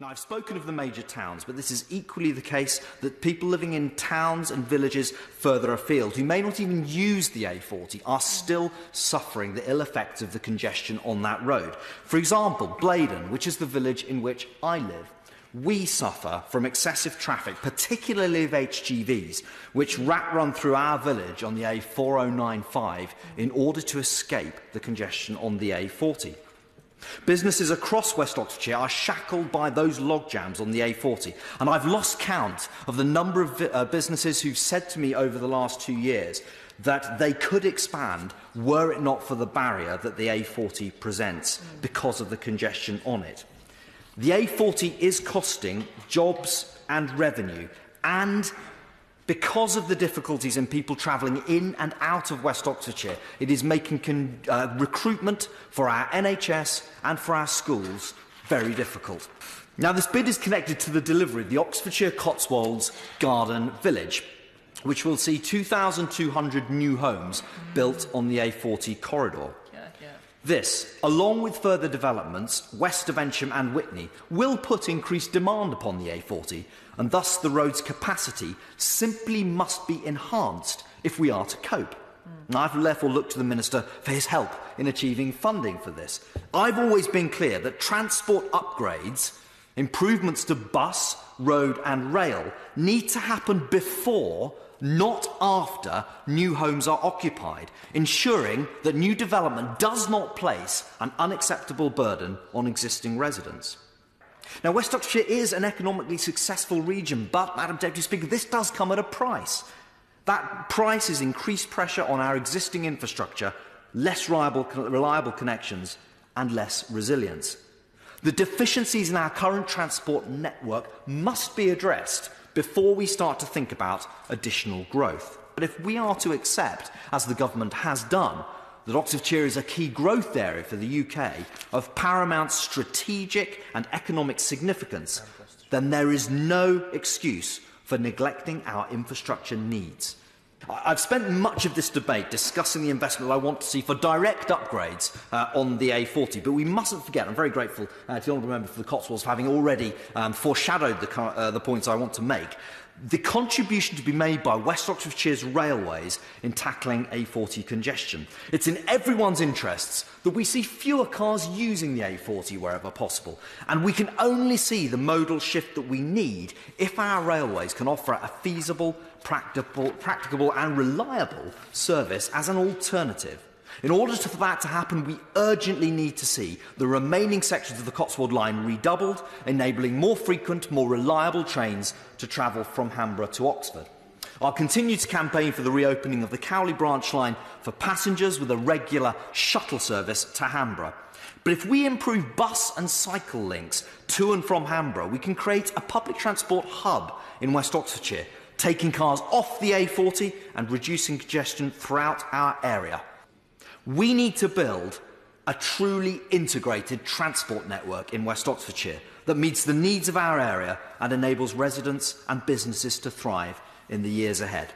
Now, I've spoken of the major towns, but this is equally the case that people living in towns and villages further afield, who may not even use the A40, are still suffering the ill effects of the congestion on that road. For example, Bladen, which is the village in which I live, we suffer from excessive traffic, particularly of HGVs, which rat run through our village on the A4095 in order to escape the congestion on the A40. Businesses across West Oxfordshire are shackled by those log jams on the A40, and I've lost count of the number of uh, businesses who've said to me over the last two years that they could expand were it not for the barrier that the A40 presents because of the congestion on it. The A40 is costing jobs and revenue and Because of the difficulties in people travelling in and out of West Oxfordshire, it is making uh, recruitment for our NHS and for our schools very difficult. Now, this bid is connected to the delivery of the Oxfordshire Cotswolds Garden Village, which will see 2,200 new homes built on the A40 corridor. This, along with further developments west of Ensham and Whitney, will put increased demand upon the A40, and thus the road's capacity simply must be enhanced if we are to cope. Mm. I've therefore looked to the Minister for his help in achieving funding for this. I've always been clear that transport upgrades, improvements to bus, road and rail, need to happen before not after new homes are occupied, ensuring that new development does not place an unacceptable burden on existing residents. Now, West Oxfordshire is an economically successful region, but, Madam Deputy Speaker, this does come at a price. That price is increased pressure on our existing infrastructure, less reliable, reliable connections, and less resilience. The deficiencies in our current transport network must be addressed before we start to think about additional growth. But if we are to accept, as the government has done, that Oxford Cheer is a key growth area for the UK of paramount strategic and economic significance, then there is no excuse for neglecting our infrastructure needs. I've spent much of this debate discussing the investment I want to see for direct upgrades uh, on the A40, but we mustn't forget, I'm very grateful uh, to the Honourable Member for the Cotswolds for having already um, foreshadowed the, uh, the points I want to make, the contribution to be made by West Oxfordshire's railways in tackling A40 congestion. It's in everyone's interests that we see fewer cars using the A40 wherever possible, and we can only see the modal shift that we need if our railways can offer a feasible, practicable, practicable and reliable service as an alternative In order for that to happen, we urgently need to see the remaining sections of the Cotswold line redoubled, enabling more frequent, more reliable trains to travel from Hamborough to Oxford. I'll continue to campaign for the reopening of the Cowley branch line for passengers with a regular shuttle service to Hamborough. But if we improve bus and cycle links to and from Hamborough, we can create a public transport hub in West Oxfordshire, taking cars off the A40 and reducing congestion throughout our area. We need to build a truly integrated transport network in West Oxfordshire that meets the needs of our area and enables residents and businesses to thrive in the years ahead.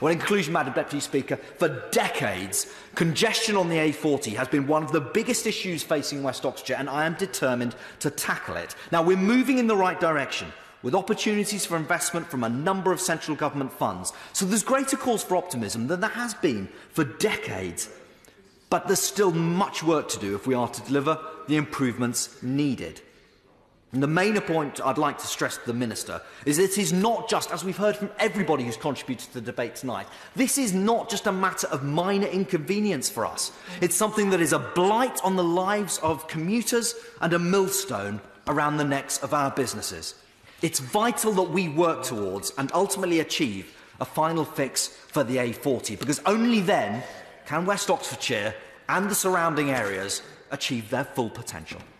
Well, in conclusion, Madam Deputy Speaker, for decades, congestion on the A40 has been one of the biggest issues facing West Oxfordshire, and I am determined to tackle it. Now, we're moving in the right direction with opportunities for investment from a number of central government funds. So there's greater cause for optimism than there has been for decades But there's still much work to do if we are to deliver the improvements needed. And the main point I'd like to stress to the Minister is that it is not just, as we've heard from everybody who's contributed to the debate tonight, this is not just a matter of minor inconvenience for us. It's something that is a blight on the lives of commuters and a millstone around the necks of our businesses. It's vital that we work towards and ultimately achieve a final fix for the A40 because only then can West Oxfordshire and the surrounding areas achieve their full potential?